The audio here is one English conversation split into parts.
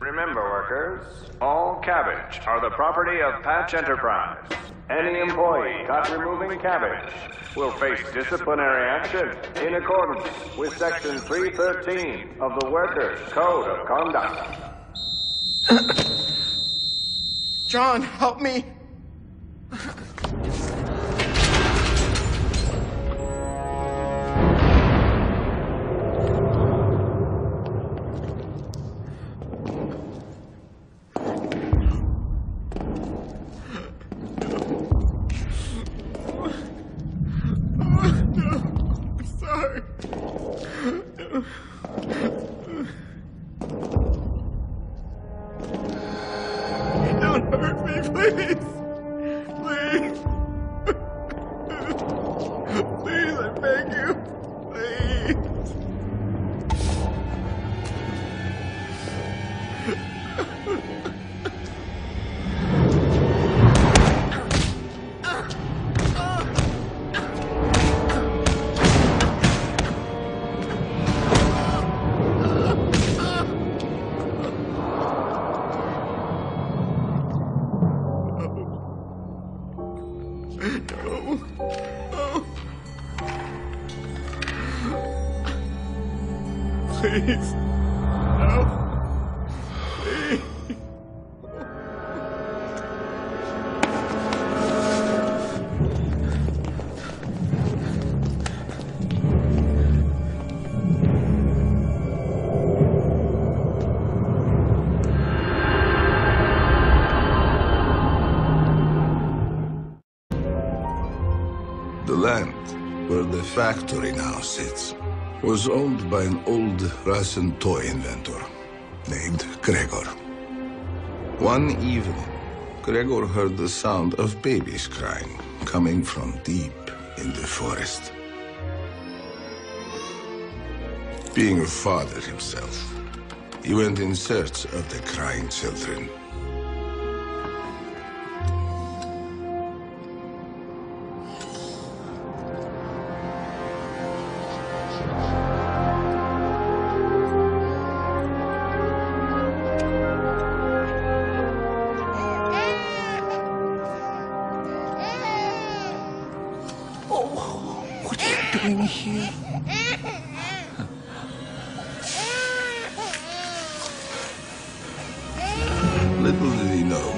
Remember, workers, all cabbage are the property of Patch Enterprise. Any employee caught removing cabbage will face disciplinary action in accordance with Section 313 of the Workers' Code of Conduct. John, help me! Factory now sits was owned by an old Russian toy inventor named Gregor. One evening, Gregor heard the sound of babies crying coming from deep in the forest. Being a father himself, he went in search of the crying children. Here? Little did he know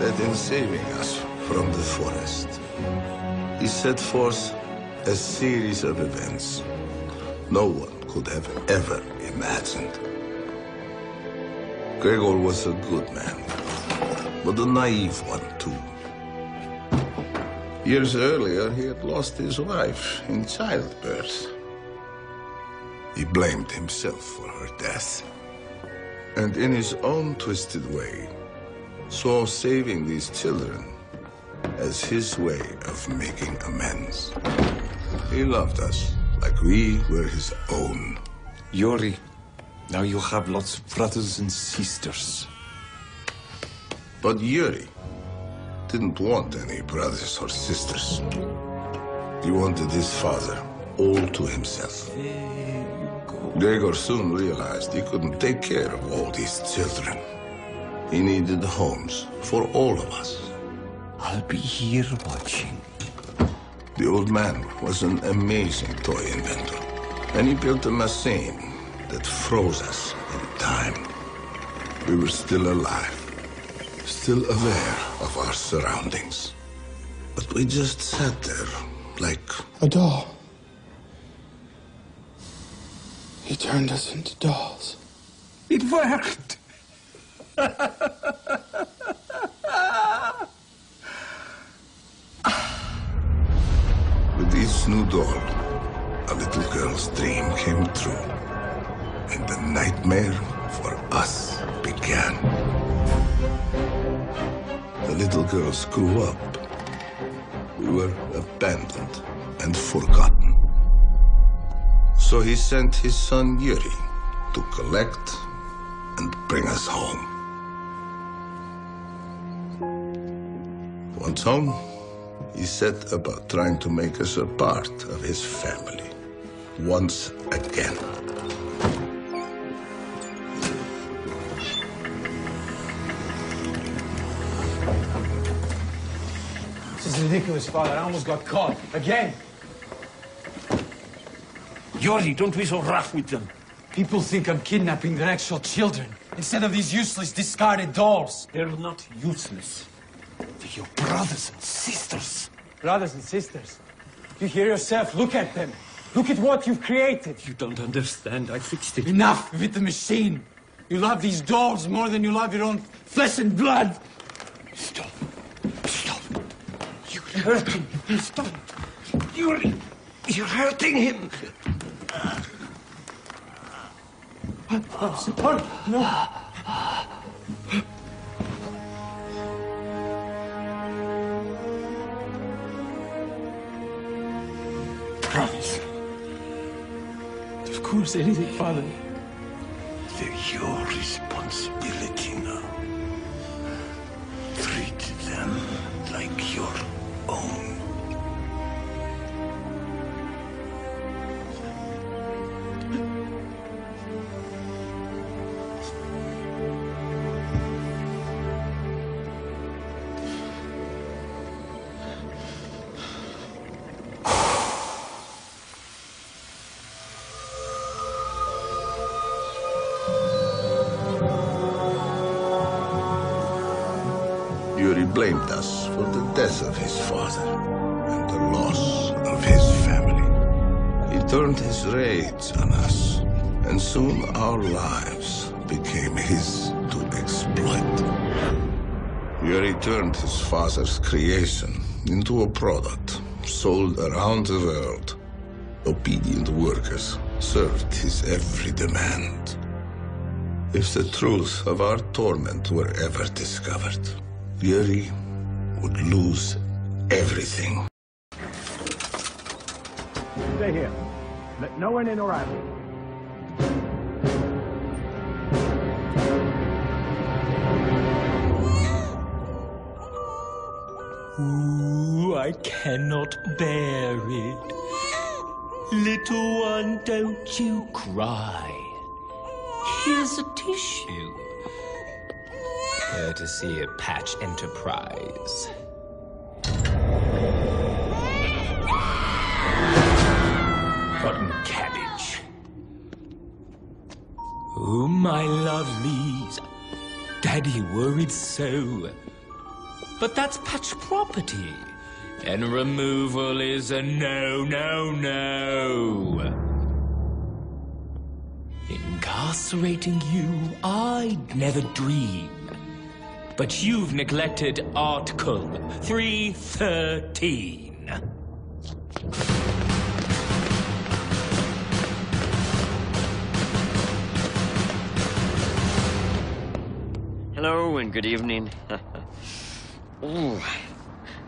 that in saving us from the forest, he set forth a series of events no one could have ever imagined. Gregor was a good man, but a naive one. Years earlier, he had lost his wife in childbirth. He blamed himself for her death and in his own twisted way, saw saving these children as his way of making amends. He loved us like we were his own. Yuri, now you have lots of brothers and sisters. But Yuri didn't want any brothers or sisters. He wanted his father all to himself. Gregor soon realized he couldn't take care of all these children. He needed homes for all of us. I'll be here watching. The old man was an amazing toy inventor, and he built a machine that froze us in time. We were still alive, still aware of our surroundings. But we just sat there like A doll. He turned us into dolls. It worked! with each new doll, a little girl's dream came true. And the nightmare for us began. Little girls grew up. We were abandoned and forgotten. So he sent his son Yuri to collect and bring us home. Once home, he set about trying to make us a part of his family. Once again. Ridiculous, Father. I almost got caught. Again. Yuri, don't be so rough with them. People think I'm kidnapping their actual children instead of these useless, discarded dolls. They're not useless. They're your brothers and sisters. Brothers and sisters, you hear yourself? Look at them. Look at what you've created. You don't understand. I fixed it. Enough with the machine. You love these dolls more than you love your own flesh and blood. Stop. Stop. You're hurting him. Stop. You're, you're hurting him. no. Promise. Of course, anything, Father. They're your responsibility Yuri blamed us for the death of his father and the loss of his family. He turned his rage on us, and soon our lives became his to exploit. Yuri turned his father's creation into a product sold around the world. Obedient workers served his every demand. If the truth of our torment were ever discovered, Yuri would lose everything. Stay here. Let no one in or out. Ooh, I cannot bear it. Little one, don't you cry. Here's a tissue. Courtesy of Patch Enterprise. Rotten cabbage. Oh, my lovelies. Daddy worried so. But that's Patch property. And removal is a no, no, no. Incarcerating you, I'd never dream. But you've neglected Article 313. Hello and good evening. Ooh,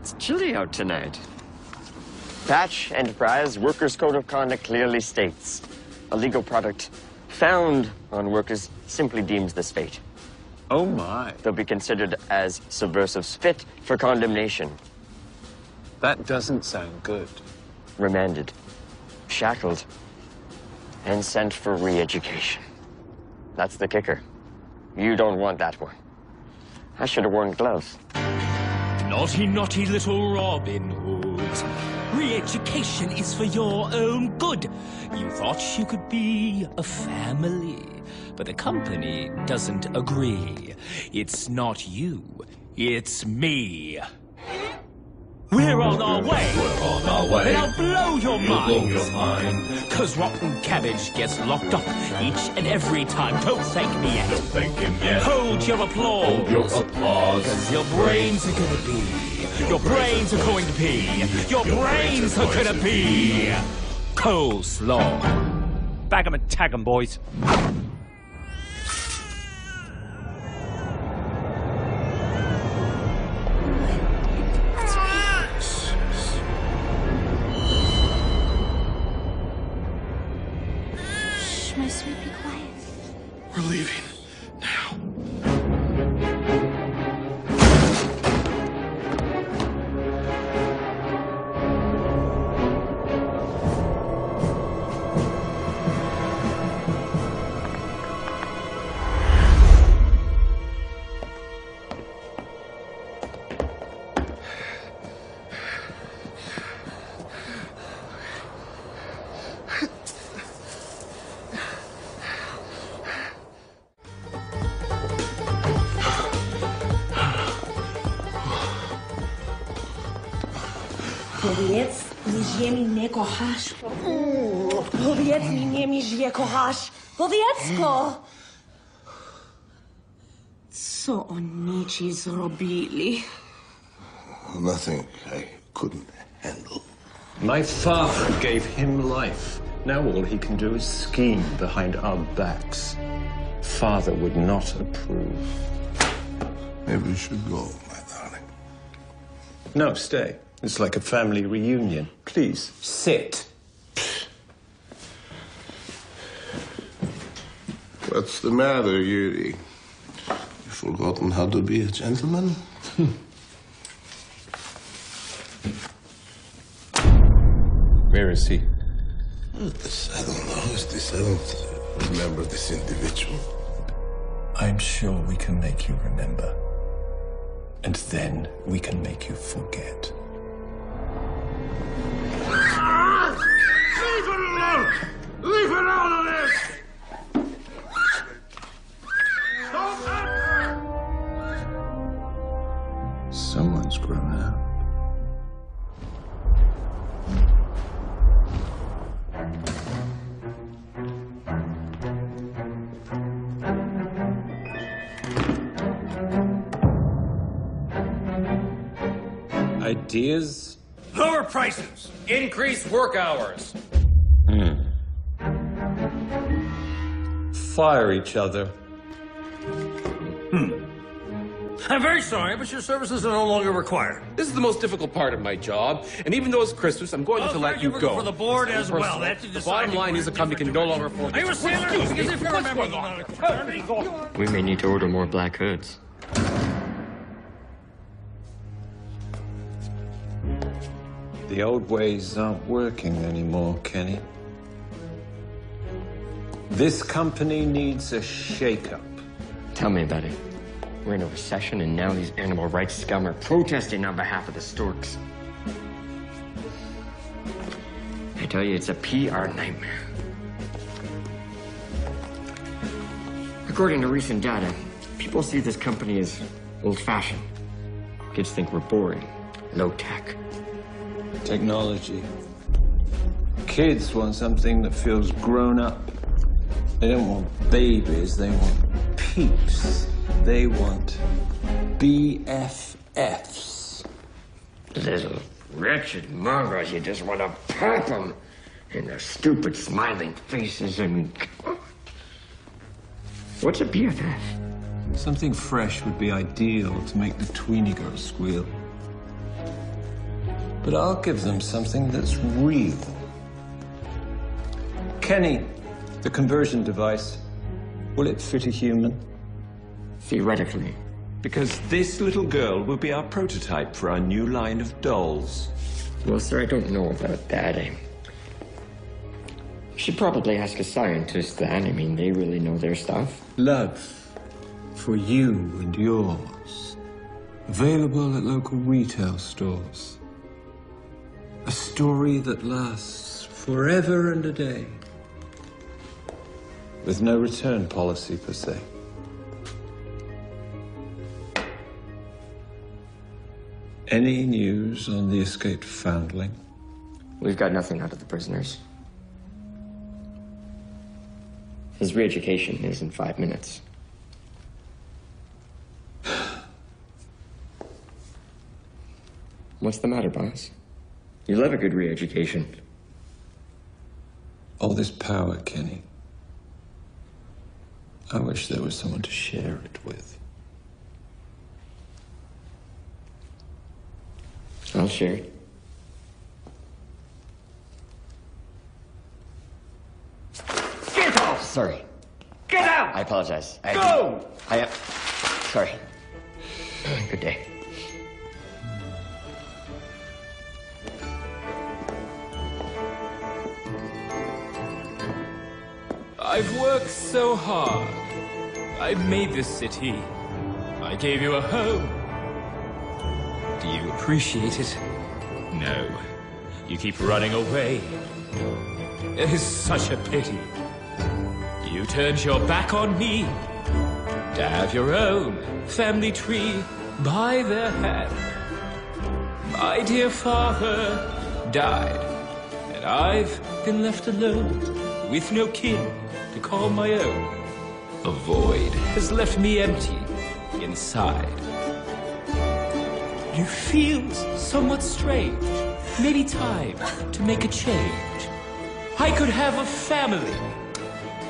it's chilly out tonight. Patch Enterprise Workers' Code of Conduct clearly states a legal product found on workers simply deems this fate. Oh my. They'll be considered as subversives fit for condemnation, That doesn't sound good. remanded, shackled, and sent for re education. That's the kicker. You don't want that one. I should have worn gloves. Naughty, naughty little Robin Hood. Re-education is for your own good. You thought you could be a family, but the company doesn't agree. It's not you, it's me. We're on our way. We're on our way. And I'll blow your mind. Blow your mind. Cause rotten cabbage gets locked up each and every time. Don't thank me yet. Don't thank him yet. Hold your applause. Hold your applause. Cause your brains are gonna be. Your brains are going to be. Your brains are gonna be. Coleslaw. Bag 'em and tag 'em, boys. My sweet, be quiet. We're leaving. Kochasz. Mm, Powiedz mi, nie mi, że kochasz. Powiedz go! Co oni ci zrobili? Nothing I couldn't handle. My father gave him life. Now all he can do is scheme behind our backs. Father would not approve. Maybe we should go, my darling. No, stay. It's like a family reunion. Please, sit. What's the matter, Yuri? You forgotten how to be a gentleman? Hmm. Where is he? This, I don't know. Is this, I don't remember this individual. I'm sure we can make you remember. And then we can make you forget. Leave it out of this! Someone's grown out. Ideas? Lower prices, increase work hours. Fire each other. Hmm. I'm very sorry, but your services are no longer required. This is the most difficult part of my job, and even though it's Christmas, I'm going Oh, to let you you go. for the board It's as well. That's the the bottom line is the company can no longer afford Are you a sailor? Excuse me, Because if you what's remember, going on? the- We may need to order more black hoods. The old ways aren't working anymore, Kenny. This company needs a shake-up. Tell me about it. We're in a recession, and now these animal rights scum are protesting on behalf of the storks. I tell you, it's a PR nightmare. According to recent data, people see this company as old-fashioned. Kids think we're boring, low-tech. Technology. Kids want something that feels grown up. They don't want babies, they want peeps. They want BFFs. Little wretched mongrels, you just want to pop them in their stupid smiling faces. I mean, what's a BFF? Something fresh would be ideal to make the tweeny girls squeal. But I'll give them something that's real. Kenny, the conversion device, will it fit a human? Theoretically. Because this little girl will be our prototype for our new line of dolls. Well, sir, I don't know about that. I should probably ask a scientist that. I mean, they really know their stuff. Love for you and yours. Available at local retail stores. A story that lasts forever and a day. With no return policy per se. Any news on the escaped foundling? We've got nothing out of the prisoners. His re education is in five minutes. What's the matter, boss? You love a good re education. All this power, Kenny. I wish there was someone to share it with. I'll share it. Get off! Sorry. Get out! I apologize. I Go! I. Uh, sorry. Good day. I've worked so hard. I've made this city. I gave you a home. Do you appreciate it? No. You keep running away. It is such a pity. You turned your back on me to have your own family tree by the hand. My dear father died, and I've been left alone with no kin to call my own. A void has left me empty inside. It feels somewhat strange. Maybe time to make a change. I could have a family.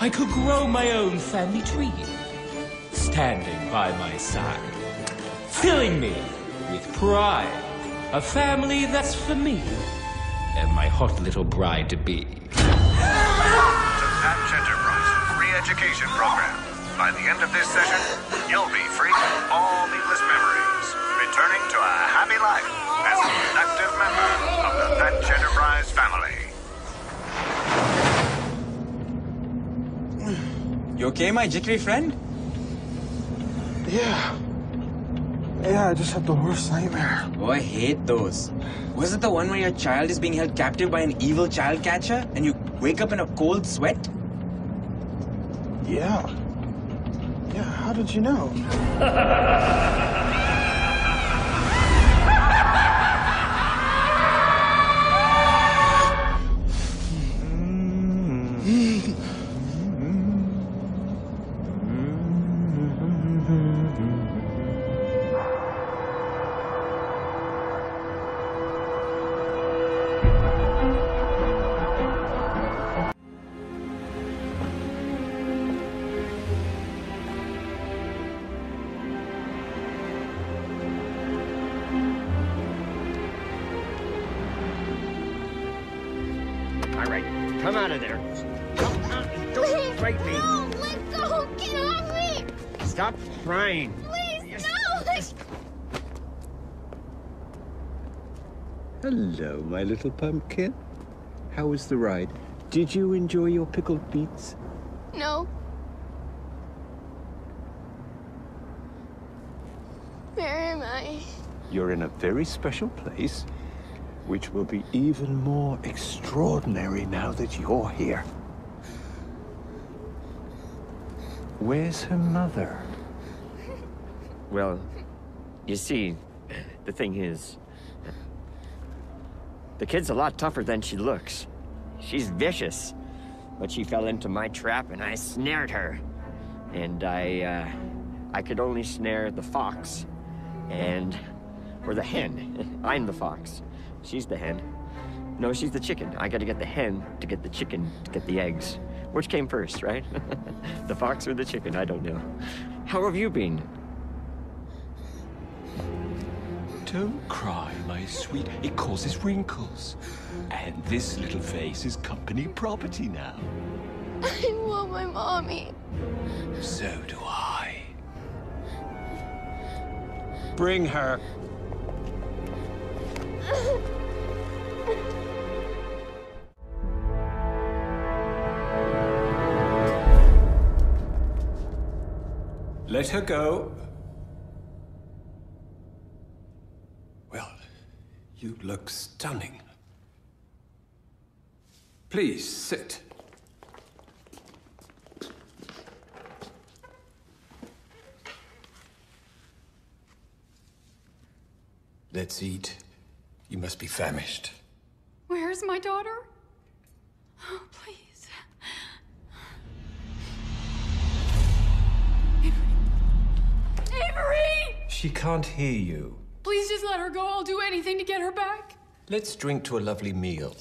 I could grow my own family tree. Standing by my side. Filling me with pride. A family that's for me. And my hot little bride to be. Education program. By the end of this session, you'll be free of all needless memories, returning to a happy life as a productive member of the Patch Enterprise family. You okay, my jittery friend? Yeah. Yeah, I just had the worst nightmare. Oh, I hate those. Was it the one where your child is being held captive by an evil child catcher and you wake up in a cold sweat? Yeah. Yeah, how did you know? of there. Come on, don't fight me. No, let go! Get off me! Stop crying. Please, no! Hello, my little pumpkin. How was the ride? Did you enjoy your pickled beets? No. Where am I? You're in a very special place, which will be even more extraordinary now that you're here. Where's her mother? Well, you see, the thing is, the kid's a lot tougher than she looks. She's vicious, but she fell into my trap and I snared her. And I, uh, I could only snare the fox and, or the hen. I'm the fox. She's the hen. No, she's the chicken. I gotta get the hen to get the chicken to get the eggs. Which came first, right? the fox or the chicken? I don't know. How have you been? Don't cry, my sweet. It causes wrinkles. And this little face is company property now. I want my mommy. So do I. Bring her. Let her go. Well, you look stunning. Please sit. Let's eat. You must be famished. Where's my daughter? Oh, please. Avery! She can't hear you. Please just let her go. I'll do anything to get her back. Let's drink to a lovely meal.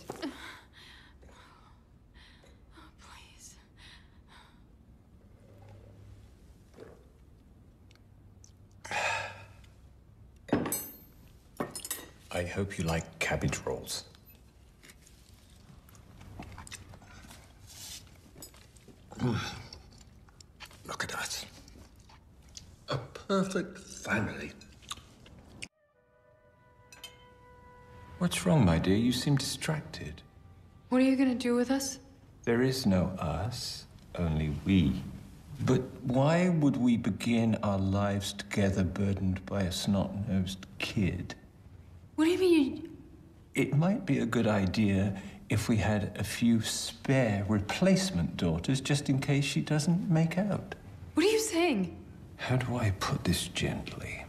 Please. I hope you like cabbage rolls. Mm. Look at us. A perfect family. What's wrong, my dear? You seem distracted. What are you gonna do with us? There is no us, only we. But why would we begin our lives together burdened by a snot-nosed kid? What do you mean? You... It might be a good idea if we had a few spare replacement daughters just in case she doesn't make out. What are you saying? How do I put this gently?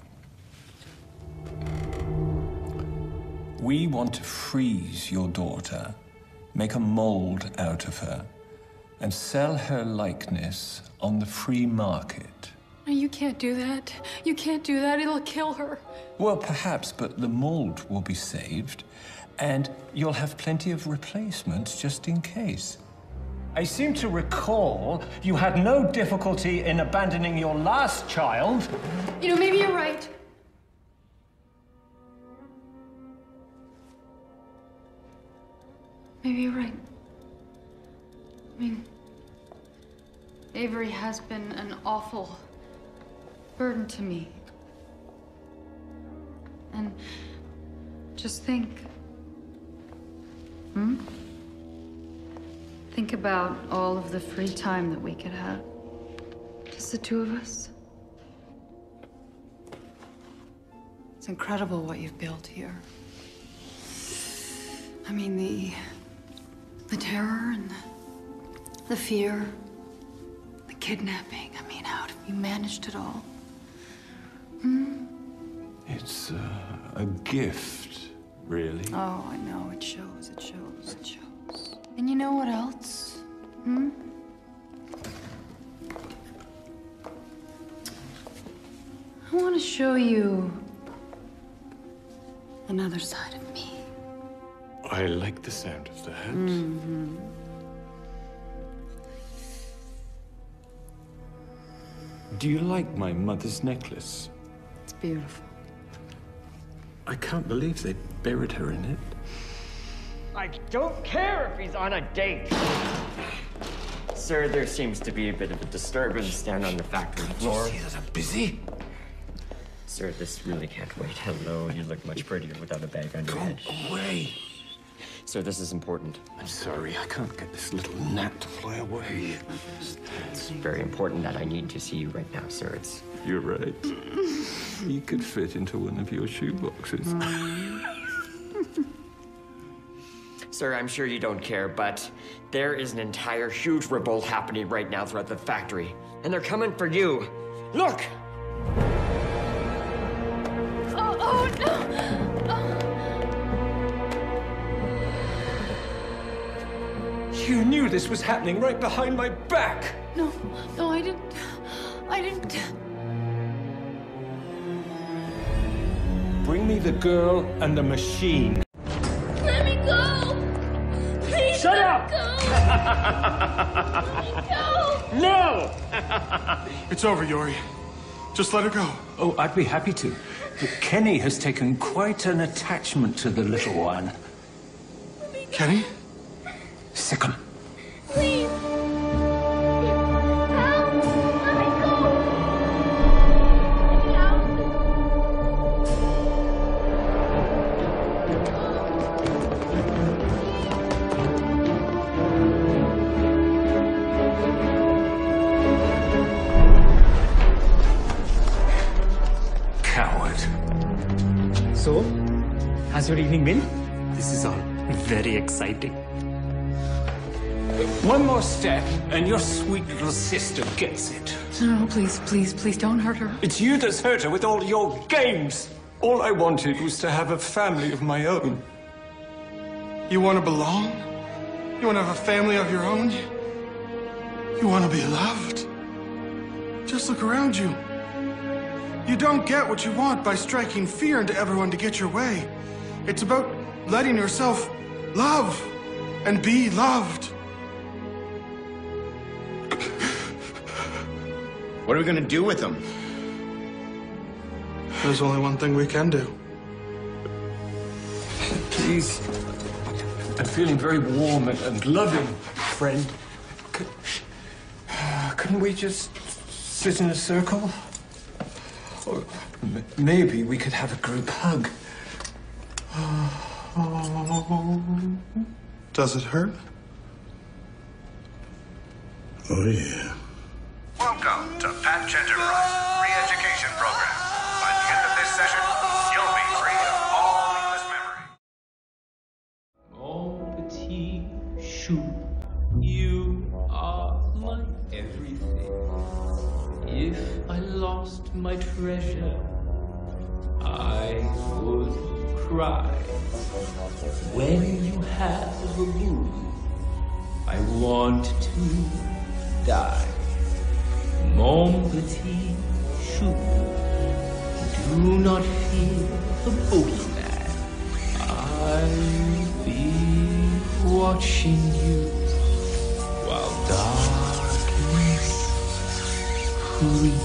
We want to freeze your daughter, make a mold out of her, and sell her likeness on the free market. You can't do that. You can't do that. It'll kill her. Well, perhaps, but the mold will be saved, and you'll have plenty of replacements just in case. I seem to recall you had no difficulty in abandoning your last child. You know, maybe you're right. Maybe you're right. I mean, Avery has been an awful burden to me. And just think. Hmm? Think about all of the free time that we could have. Just the two of us. It's incredible what you've built here. I mean, the the terror and the, the fear, the kidnapping. I mean, how have you managed it all? Hmm? It's uh, a gift, really. Oh, I know. It shows. It you know what else? Hmm? I want to show you another side of me. I like the sound of that. Mm-hmm. Do you like my mother's necklace? It's beautiful. I can't believe they buried her in it. I don't care if he's on a date. Sir, there seems to be a bit of a disturbance down on the factory floor. see that I'm busy? Sir, this really can't wait. Hello, you look much prettier without a bag on your head. Away. Sir, this is important. I'm sorry, I can't get this little gnat to fly away. It's very important that I need to see you right now, sir. It's You're right. You could fit into one of your shoeboxes. Sir, I'm sure you don't care, but there is an entire huge revolt happening right now throughout the factory. And they're coming for you. Look! Oh, oh no! Oh. You knew this was happening right behind my back. No, no, I didn't. I didn't. Bring me the girl and the machine. Please Shut let up! go! No! It's over, Yuri. Just let her go. Oh, I'd be happy to. But Kenny has taken quite an attachment to the little one. Kenny? Sick 'em. Please! Step, and your sweet little sister gets it. No, no, please, please, please don't hurt her. It's you that's hurt her with all your games. All I wanted was to have a family of my own. You want to belong? You want to have a family of your own? You want to be loved? Just look around you. You don't get what you want by striking fear into everyone to get your way. It's about letting yourself love and be loved. What are we gonna do with them? There's only one thing we can do. Please. I'm feeling very warm and, and loving, friend. Could, couldn't we just sit in a circle? Or m- maybe we could have a group hug. Does it hurt? Oh, yeah. Welcome to Patch Enterprise Re-Education Program. By the end of this session, you'll be free of all needless memory. Mon petit chou, you are my everything. If I lost my treasure, I would cry. When you have a boo, I want to die. Mon petit chou, do not fear the boogeyman. I'll be watching you while darkness creeps